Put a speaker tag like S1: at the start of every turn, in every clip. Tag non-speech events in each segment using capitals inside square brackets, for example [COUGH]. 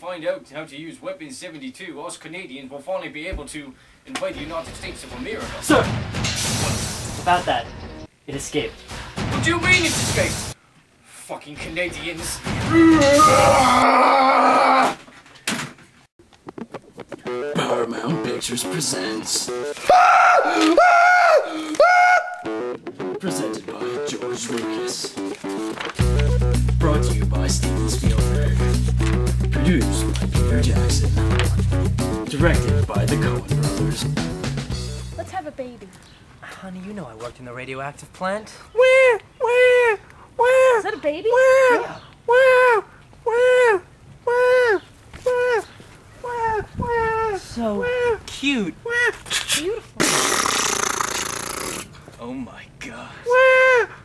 S1: find out how to use Weapon 72, us Canadians will finally be able to invade the United States of America. Sir!
S2: About that, it escaped.
S1: What do you mean it escaped? Fucking Canadians.
S3: Paramount Pictures presents. [LAUGHS] Presented by George Lucas. Peter Jackson. Directed by the Coen brothers.
S4: Let's have a baby.
S2: Honey, you know I worked in the radioactive plant. Is
S4: that a baby?
S2: Yeah. So cute.
S4: Beautiful.
S2: Oh my god.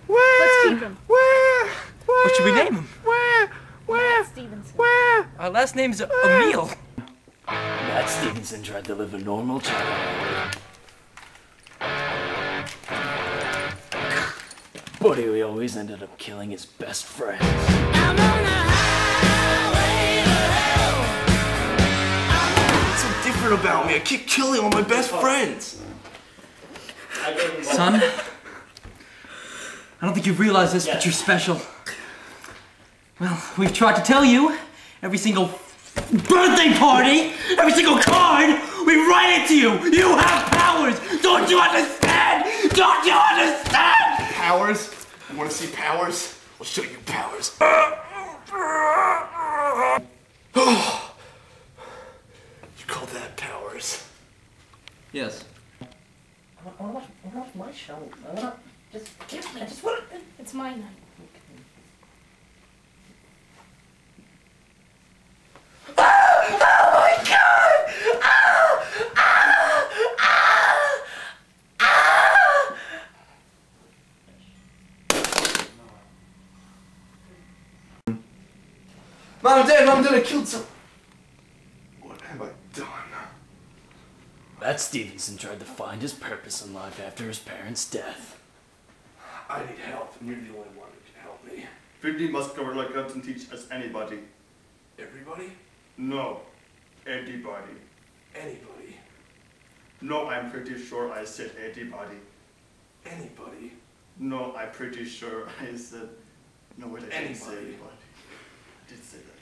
S4: Let's keep him. What
S2: should we name him? Matt Stephenson. Our last name's Emil.
S3: Matt Stephenson tried to live a normal childhood. But he always ended up killing his best friend.
S5: What's so different about me? I keep killing all my best oh. friends.
S2: Son, I don't think you realize this, but you're special. Well, we've tried to tell you. Every single birthday party, every single card, we write it to you. You have powers. Don't you understand? Don't you understand?
S5: Powers? You want to see powers? I'll show you powers. [SIGHS] you call that powers? Yes. I
S6: want to watch, watch my show. I want to just give me. I just want
S4: It's mine now.
S5: Mom and Dad, Mom and Dad, I killed some. What have I done?
S3: Matt Stephenson tried to find his purpose in life after his parents' death.
S5: I need help, and you're the only one who can help me.
S7: Pretty must cover like guns and teach us anybody.
S5: Everybody?
S7: No, anybody.
S5: Anybody?
S7: No, I'm pretty sure I said anybody.
S5: Anybody?
S7: No, I'm pretty sure I said. No, wait, I didn't say Anybody. anybody. I did say that.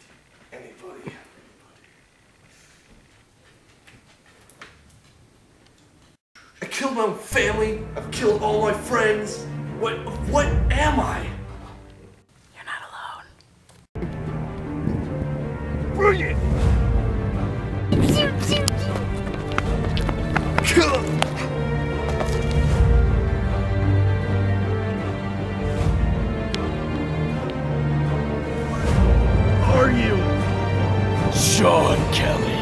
S5: Anybody. I killed my own family. I've killed all my friends. What? What am I?
S3: Sean Kelly?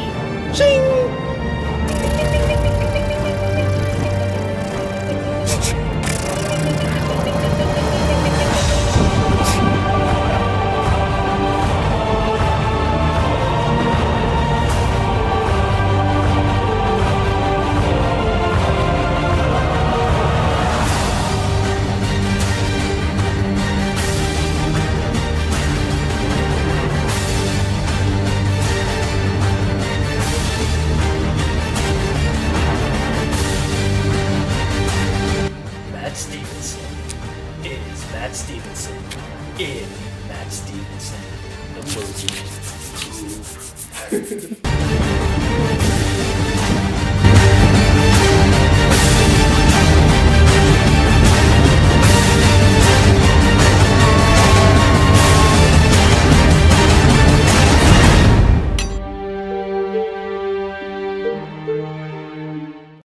S3: Is Matt Stephenson in Matt Stephenson the movie. [LAUGHS]